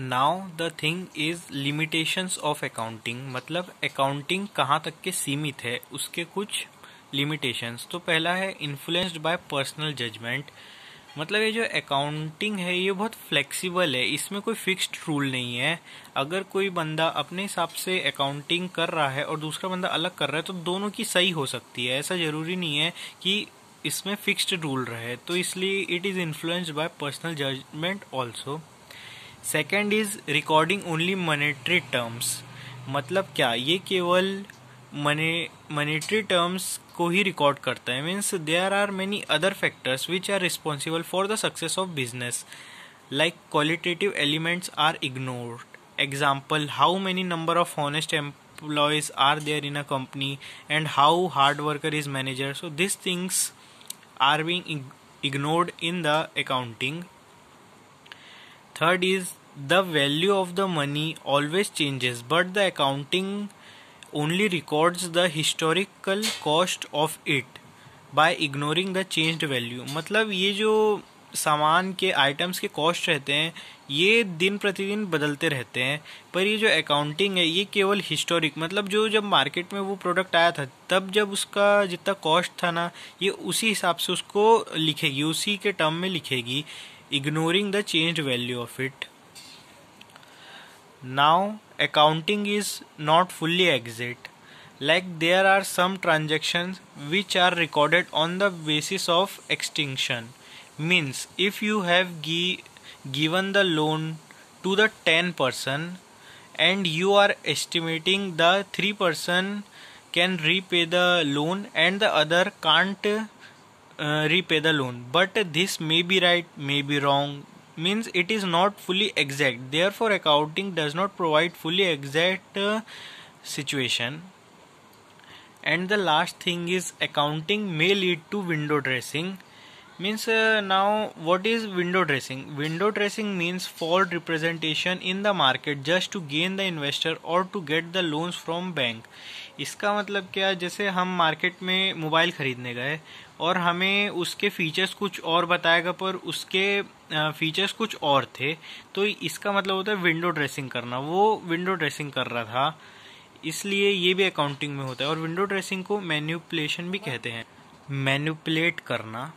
Now the thing is limitations of accounting मतलब accounting कहाँ तक के सीमित है, उसके कुछ लिमिटेशंस तो पहला है इन्फ्लुएंस्ड बाय पर्सनल जजमेंट मतलब ये जो अकाउंटिंग है, ये बहुत फ्लेक्सिबल है. इसमें कोई फिक्स्ड रूल नहीं है. अगर कोई बंदा अपने हिसाब से अकाउंटिंग कर रहा है और दूसरा बंदा अलग कर रहा है तो दोनों की सही हो सकती है. ऐसा ज़रूरी नहीं है कि इसमें फिक्स्ड रूल रहे. तो इसलिए it is influenced by personal judgement also second is recording only monetary terms मतलब क्या? ये केवल मॉनेटरी टर्म्स को ही रिकॉर्ड करता है। Means there are many other factors which are responsible for the success of business like qualitative elements are ignored example how many number of honest employees are there in a company and how hard worker is manager. So, these things are being ignored in the accounting. Third is, the value of the money always changes, but the accounting only records the historical cost of it by ignoring the changed value. मतलब ये जो सामान के items के cost रहते हैं, ये दिन प्रतिदिन बदलते रहते हैं, पर ये जो अकाउंटिंग है, ये केवल हिस्टोरिक मतलब जो जब मार्केट में वो प्रोडक्ट आया था, तब जब उसका जितना कॉस्ट था ना, ये उसी हिसाब से उसको लिखेगी, उसी के टर्म में लिखेगी। Ignoring the changed value of it. Now, accounting is not fully exit. Like there are some transactions which are recorded on the basis of extinction. Means if you have gi- given the loan to the 10 person and you are estimating the 3 person can repay the loan and the other can't uh, repay the loan. But this may be right may be wrong means it is not fully exact. Therefore accounting does not provide fully exact uh, situation. And the last thing is accounting may lead to window dressing means uh, now what is window dressing? Window dressing means false representation in the market just to gain the investor or to get the loans from bank. इसका मतलब क्या? जैसे हम market में mobile खरीदने गए और हमें उसके फीचर्स कुछ और बताएगा पर उसके फीचर्स कुछ और थे तो इसका मतलब होता है विंडो ड्रेसिंग करना। वो विंडो ड्रेसिंग कर रहा था इसलिए ये भी अकाउंटिंग में होता है। और विंडो ड्रेसिंग को मैन्युपुलेशन भी कहते हैं। मैन्युपुलेट करना।